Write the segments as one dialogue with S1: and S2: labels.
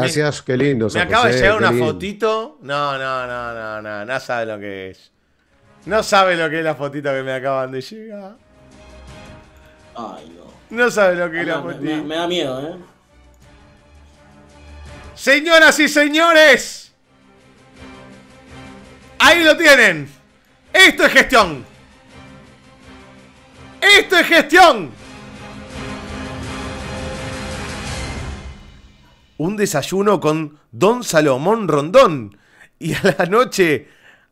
S1: Gracias, qué lindo.
S2: Me acaba de llegar una
S1: lindo.
S2: fotito. No, no, no, no, no. No sabe lo que es. No sabe lo que es la fotito que me acaban de llegar.
S3: Ay, no.
S2: No sabe lo que es la
S3: me,
S2: fotito.
S3: me- me da miedo, ¿eh?
S2: Señoras y señores. Ahí lo tienen. Esto es gestión. Esto es gestión. Un desayuno con Don Salomón Rondón. Y a la noche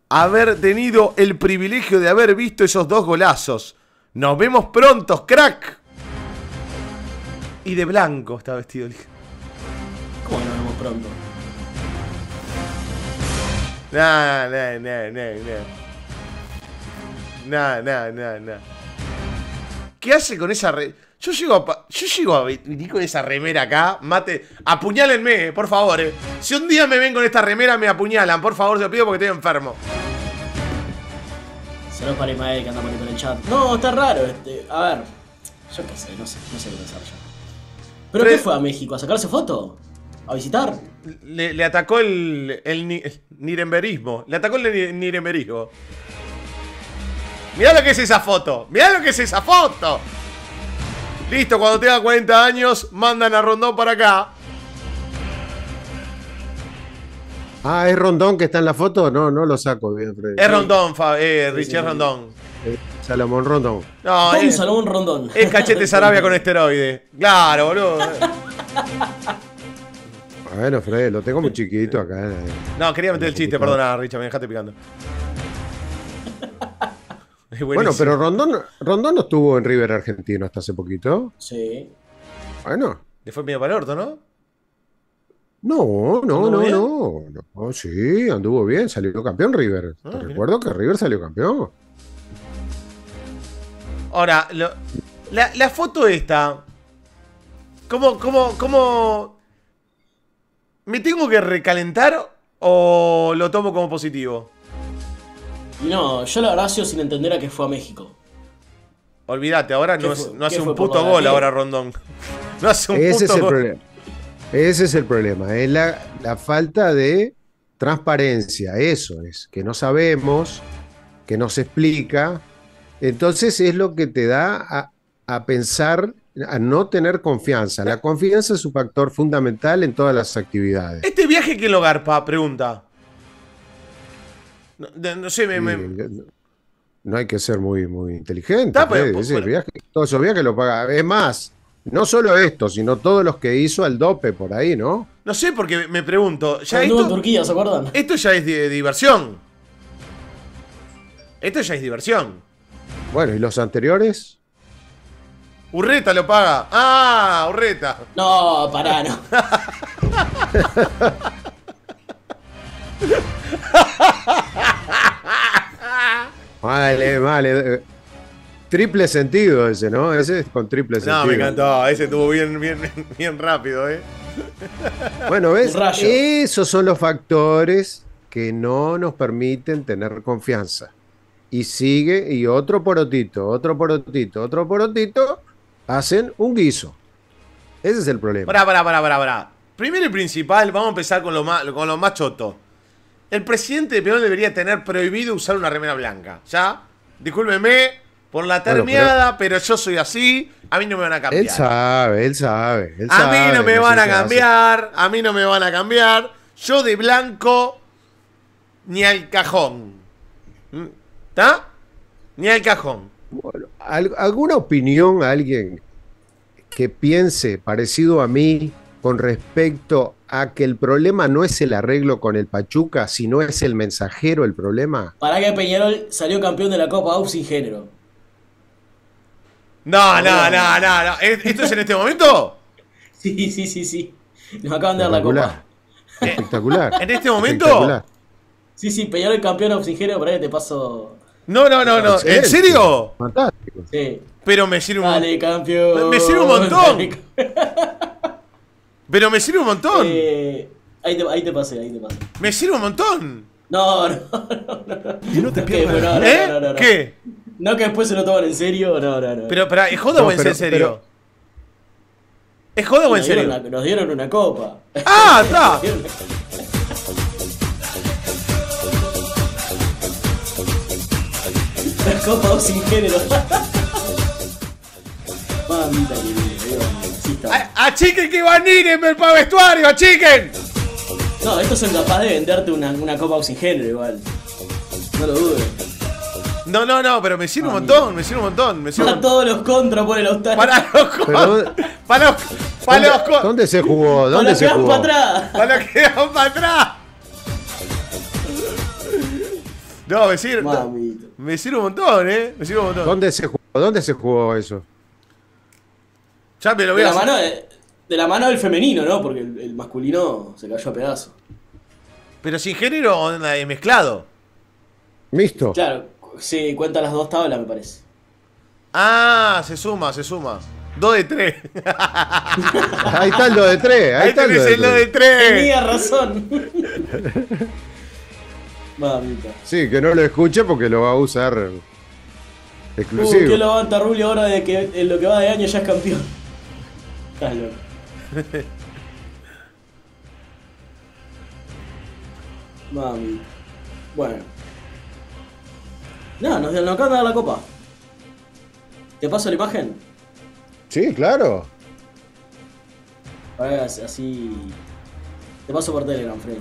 S2: haber tenido el privilegio de haber visto esos dos golazos. Nos vemos pronto, crack. Y de blanco está vestido el
S3: ¿Cómo nos vemos pronto?
S2: No, no, no, no. No, no, no, no. ¿Qué hace con esa re... Yo llego a, yo llego a venir con esa remera acá, mate, apuñálenme, eh, por favor, eh. Si un día me ven con esta remera, me apuñalan, por favor, se lo pido porque estoy enfermo.
S3: Saludos para Ismael que anda poniendo en el chat. No, está raro este. A ver. Yo qué sé, no sé, no sé qué pensar yo. ¿Pero
S2: Pre-
S3: qué fue a México? ¿A sacarse foto? ¿A visitar?
S2: Le, le atacó el, el, el nirenberismo. Le atacó el ni- nirenberismo. Mirá lo que es esa foto. Mirá lo que es esa foto. Listo, cuando tenga 40 años, mandan a Rondón para acá.
S1: Ah, ¿es Rondón que está en la foto? No, no lo saco bien, Freddy.
S2: Es Rondón, eh,
S3: sí.
S2: Rondón.
S1: Eh, Salomón Rondón.
S2: No, es,
S3: Salomón Rondón.
S2: es cachete Sarabia con esteroide. Claro, boludo.
S1: Bueno, Freddy, lo tengo muy chiquito acá.
S2: No, quería meter el chiste, perdona, Richard, me dejaste picando.
S1: Bueno, pero Rondón, Rondón no estuvo en River Argentino hasta hace poquito.
S3: Sí.
S1: Bueno.
S2: Le fue medio para el orto, ¿no?
S1: No, no,
S2: ¿Anduvo
S1: no,
S2: bien?
S1: no, no. Sí, anduvo bien, salió campeón River.
S2: Ah,
S1: Te
S2: mira.
S1: recuerdo que River salió campeón.
S2: Ahora, lo- la, la foto esta. ¿Cómo, cómo, cómo. ¿Me tengo que recalentar o lo tomo como positivo?
S3: Y no, yo la verdad sigo sin entender a qué fue a México.
S2: Olvídate, ahora
S3: ¿Qué
S2: no,
S3: fue?
S2: es- no hace
S3: ¿Qué
S2: un puto gol ahora Rondón. No hace un
S1: Ese es
S2: puto
S1: el
S2: gol.
S1: problema. Ese es el problema, es la, la falta de transparencia, eso es, que no sabemos, que no se explica. Entonces es lo que te da a, a pensar, a no tener confianza. La confianza es un factor fundamental en todas las actividades.
S2: ¿Este viaje quién lo garpa? Pregunta. No, de- no sé, me, me-
S1: Y, no hay que ser muy, muy inteligente.
S2: Pero-
S1: viaje- todos esos viajes lo paga. Es más, no solo esto, sino todos los que hizo al dope por ahí, ¿no?
S2: no sé porque me pregunto. Ya
S3: Anduvo en
S2: esto,
S3: Turquía, ¿se acuerdan?
S2: esto ya es de diversión. Esto ya es diversión.
S1: Bueno, ¿y los anteriores?
S2: Urreta lo paga. Ah, Urreta.
S3: No, pará, no.
S1: Vale, vale. Triple sentido ese, ¿no? Ese es con triple sentido.
S2: No, me encantó. Ese estuvo bien, bien, bien rápido, eh.
S1: Bueno, ¿ves?
S3: Rayo.
S1: Esos son los factores que no nos permiten tener confianza. Y sigue, y otro porotito, otro porotito, otro porotito, hacen un guiso. Ese es el problema.
S2: Pará, pará, pará, pará, pará. Primero y principal, vamos a empezar con lo más, con lo más choto. El presidente de Perón debería tener prohibido usar una remera blanca. ¿Ya? Discúlpeme por la
S1: Bueno,
S2: termiada, pero... yo soy así. A mí no me van a cambiar.
S1: Él sabe, él sabe. él
S2: a mí no me van a cambiar. A mí no me van a cambiar. Yo de blanco ni al cajón. ¿Está? Ni al cajón.
S1: Bueno, ¿al- ¿Alguna opinión a alguien que piense parecido a mí con respecto a que el problema no es el arreglo con el Pachuca, sino es el mensajero el problema?
S3: Pará que Peñarol salió campeón de la Copa AUF sin género.
S2: No, no, no, no, no. ¿Es- ¿Esto es en este momento?
S3: Sí, sí, sí, sí. Nos acaban de dar la Copa.
S1: Espectacular.
S2: ¿En este momento?
S3: Sí, sí, Peñarol campeón AUF sin género, que te paso.
S2: No, no, no, no. ¿En serio?
S1: Fantástico.
S3: Sí.
S2: Pero me sirve un
S3: Dale, campeón.
S2: Me sirve un montón. Pero me sirve un montón.
S3: Eh, ahí, te, ahí te pasé, ahí te pasé.
S2: Me sirve un montón.
S3: No, no, no, no.
S4: Y no te pierdas.
S3: No, no,
S2: ¿Eh?
S3: no, no, no.
S2: ¿Qué?
S3: No que después se lo toman en serio, no, no, no.
S2: Pero, pero, ¿es joda
S1: No,
S2: o en
S1: pero-
S2: serio? ¿Es joda o en serio?
S3: una, nos dieron una copa.
S2: ¡Ah! ¡Está!
S3: La copa sin género. Mamita querida, Dios mío, sí está.
S2: ¡A- ¡Achiquen que van el para vestuario! ¡Achiquen!
S3: No, estos son capaces de venderte una, una copa oxigénero igual. No lo dudes.
S2: No, no, no, pero me sirve un
S3: Ah,
S2: montón, me sirve un montón, me sirve un
S3: A todos los contras por el Austral.
S2: Para los co-
S1: Pero-
S2: Para los Para los
S1: ¿Dónde,
S2: co-
S1: dónde se jugó?
S3: Para
S1: ¿Dónde
S3: los
S1: se
S3: que van
S1: jugó?
S3: para atrás.
S2: Para los que van para atrás. No, me sirve.
S3: Mamita.
S2: Me sirve un montón, eh. Me sirve un montón.
S1: ¿Dónde se jugó? ¿Dónde se jugó eso?
S2: Ya me lo voy
S3: De
S2: a
S3: la,
S2: hacer.
S3: mano de, de la mano del femenino, ¿no? Porque el, el masculino se cayó a pedazos.
S2: Pero sin género onda, mezclado.
S1: Mixto.
S3: Claro, sí, cuenta las dos tablas, me parece.
S2: Ah, se suma, se suma. Dos de tres.
S1: Ahí está el 2 de 3. Ahí,
S2: Ahí
S1: está el
S2: tenés
S1: 2 de
S2: el dos de
S1: 3.
S2: tres.
S3: Tenía razón. Mamita.
S1: Sí, que no lo escuche porque lo va a usar
S3: Uh,
S1: exclusivo.
S3: ¿Qué levanta Rulio ahora de que en lo que va de año ya es campeón? Estás loco. Mamita. Bueno. No, nos, nos acaban de dar la copa. ¿Te paso la imagen?
S1: Sí, claro.
S3: A ver, así. Te paso por Telegram, Freddy.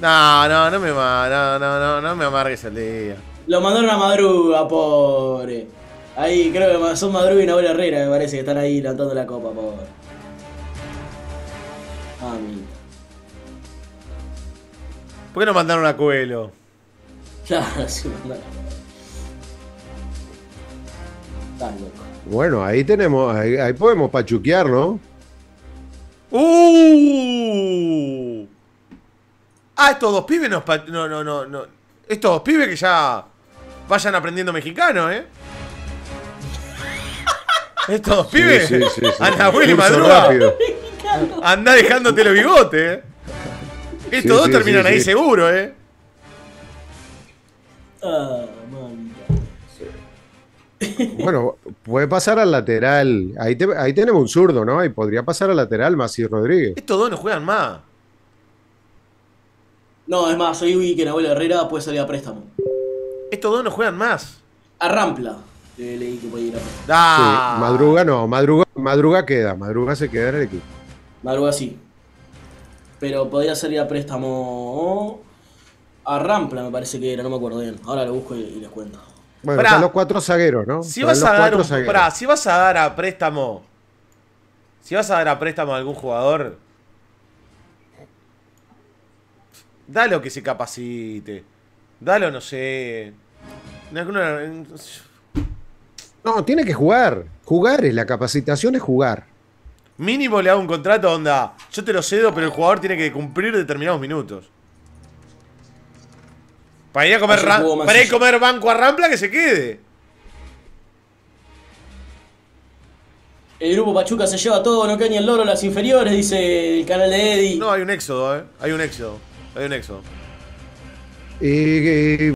S2: No, no, no me ma- no, no, no, no me amargues el día.
S3: Lo mandaron a Madruga, pobre. Ahí creo que son Madruga y Nahuel Herrera, me parece que están ahí levantando la copa, pobre. Ah, mi.
S2: ¿Por qué no mandaron a Cuelo?
S3: Claro, sí, mandaron. Estás loco.
S1: Bueno, ahí tenemos, ahí, ahí podemos pachuquear, ¿no?
S2: ¡Uh! Ah, estos dos pibes nos pa- no, no, no, no. Estos dos pibes que ya vayan aprendiendo mexicano, ¿eh? Estos dos pibes.
S1: Sí, sí, sí, sí.
S2: A Nahuel y Madruga. Andá dejándote los bigotes, ¿eh? Estos
S1: Sí,
S2: dos
S1: sí,
S2: terminan
S1: sí,
S2: ahí
S1: sí.
S2: seguro, ¿eh?
S3: Ah.
S1: Bueno, puede pasar al lateral. Ahí, te- ahí tenemos un zurdo, ¿no? Ahí podría pasar al lateral Masi Rodríguez.
S2: Estos dos no juegan más.
S3: No, es más, hoy vi que Nahuel Herrera puede salir a préstamo.
S2: Estos dos no juegan más.
S3: A Rampla. Le leí que puede ir a préstamo.
S1: Sí, Madruga no, Madruga, Madruga queda, Madruga se queda en el equipo.
S3: Madruga sí. Pero podría salir a préstamo a Rampla, me parece que era, no me acuerdo bien. Ahora lo busco y, y les cuento.
S1: Bueno, están los cuatro zagueros, ¿no?
S2: Si vas
S1: los
S2: a dar
S1: cuatro
S2: un,
S1: zagueros.
S2: pará, si vas a dar a préstamo. Si vas a dar a préstamo a algún jugador. Dalo que se capacite. Dalo, no sé. en alguna- en-
S1: No, tiene que jugar. Jugar es la capacitación, es jugar.
S2: Mínimo le hago un contrato onda. Yo te lo cedo, pero el jugador tiene que cumplir determinados minutos. Para ir a comer, para ir a banco a Rampla que se quede.
S3: El grupo Pachuca se lleva todo, no cae ni el loro las inferiores, dice el canal de Eddie.
S2: No, hay un éxodo, eh. Hay un éxodo. Hay un éxodo.
S1: Y, y